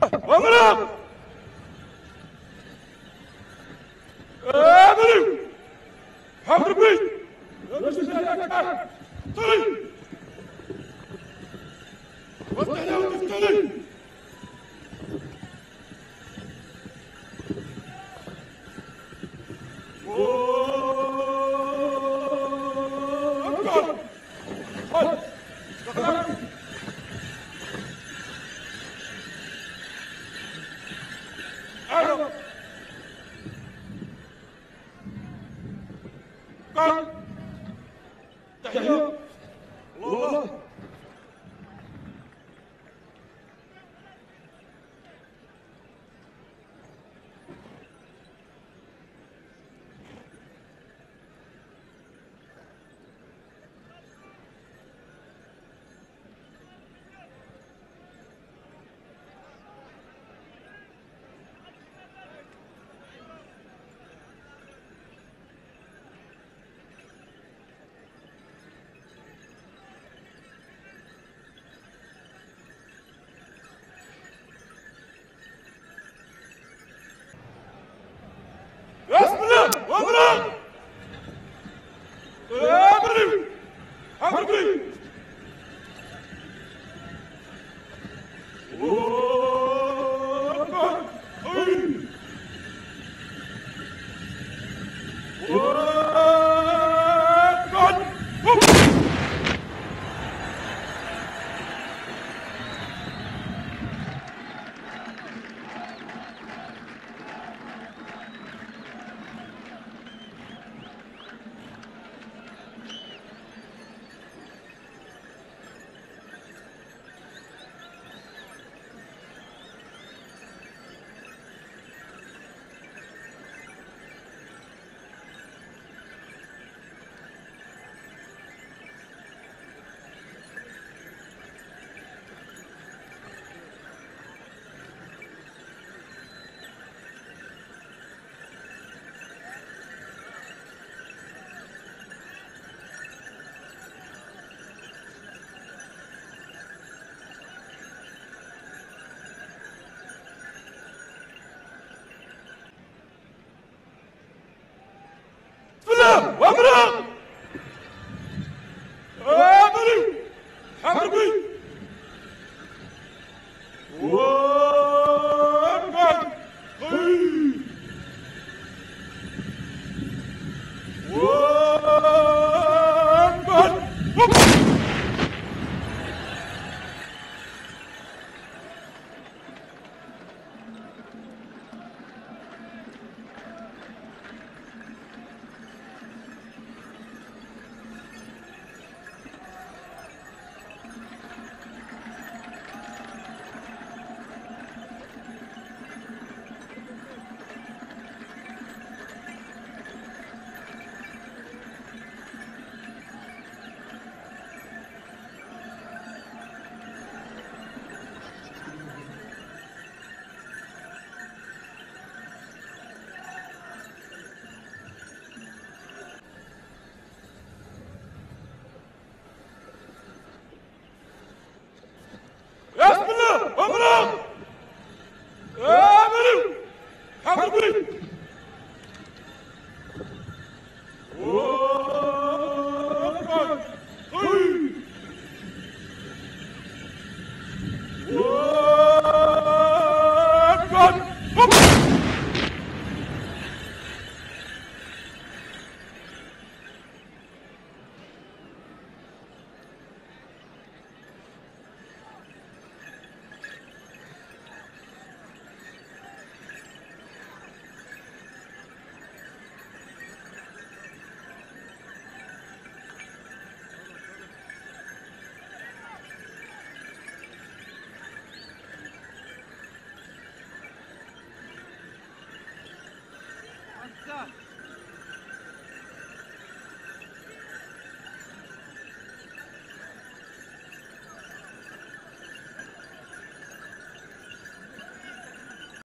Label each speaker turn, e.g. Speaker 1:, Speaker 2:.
Speaker 1: 왕은아! 아버님! 황그룹이! 여기서 시작할까? 저리! 왔다냐, 저리! 오! 건! 건! 건! 알아! أرم قل تحية. الله.
Speaker 2: назад!